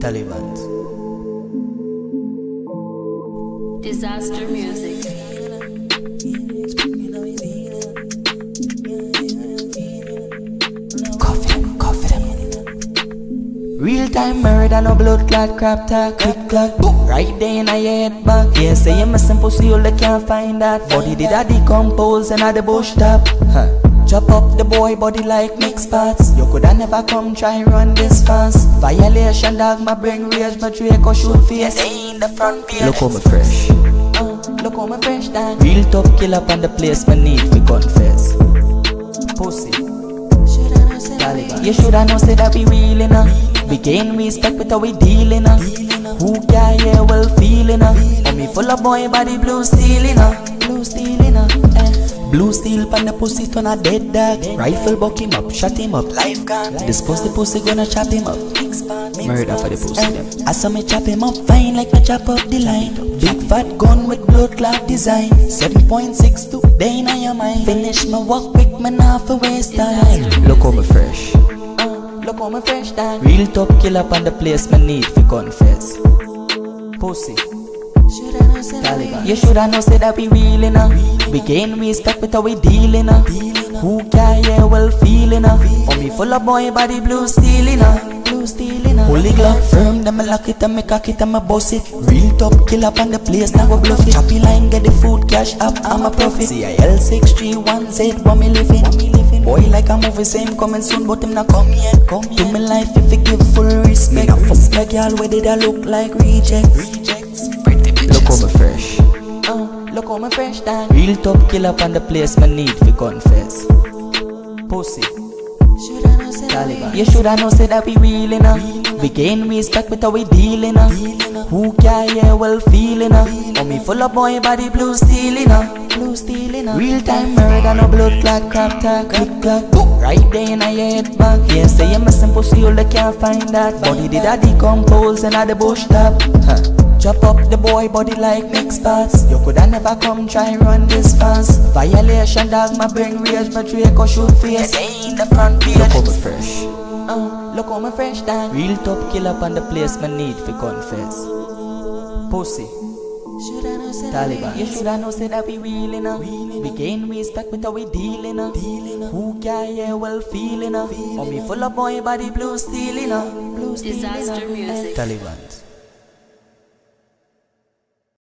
Taliban. Disaster music. Real time murder, no blood clot, crap talk, click clock. Right there in your head back. Yeah, say you missing pussy, you they can't find that. Body did a decompose and at the bush top. Huh. Chop up the boy body like mix parts. You coulda never come try run this fast. Violation dog, my brain rage, my Draco shoot face. In the front page. Look how me fresh. Uh, look how me fresh dog. Real tough killer on the place, my need to confess. Pussy. Taliban. You shoulda know say that we real enough. We gain respect with how we dealing uh. Who can yeah well feeling uh. Oh me full of boy body blue stealing uh. Blue stealing uh. Eh. Blue steel pan the pussy turn a dead dog. Rifle buck him up, shot him up. Life gun. Dispose the pussy gonna chop him up. Murder for the pussy them. I saw me chop him up fine like me chop up the line. Big fat gun with blood clot design. 7.62 day in your mind. Finish my work quick, man off a waste time. Look how me fresh. Uh, look how me fresh dog. Real top killer on the place, me need to confess. Pussy. Taliban. You shoulda know say that we real enough. We gain respect with how we dealing uh. Who care yeah well feeling uh. Oh me full of boy body blue stealing. Blue stealing uh. Holy glove firm, them me lock it and me cock it and me boss it. Real top kill up on the place, now go bluff it. Choppy line, get the food, cash up, I'm a profit. CIL 6318, what me living? Boy like a movie, same coming soon, but him not come yet. Come yet. To me life if you give full respect. Me not fuck my girl, where did I look like rejects? Rejects. Pretty bitches. Look how me fresh. Uh, look how me fresh dog. Real top killer on the place, me need to confess. Pussy. Taliban. You shoulda know say that we real enough. We gain respect with how we dealing uh. Who care yeah well feeling uh. Oh me full of boy body blue stealing uh. Blue stealing uh. Real time murder no blood clot crap talk click clock. Right there in your head back. Yeah say you missing pussy you they can't find that. Body did a decompose and at the bush top. Huh. Chop up the boy body like mix parts. You coulda never come try run this fast. Violation dog, my brain rage, my Draco shoot face. They the front page. Look over fresh. Uh, look over fresh dog. Real top killer on the place, my need to confess. Pussy. Taliban. You shoulda know say that we real enough. We gain respect with how we dealing uh. Who can yeah well feeling uh. Oh me full of boy body blue stealing uh. Blue stealing. Disaster music. Taliban.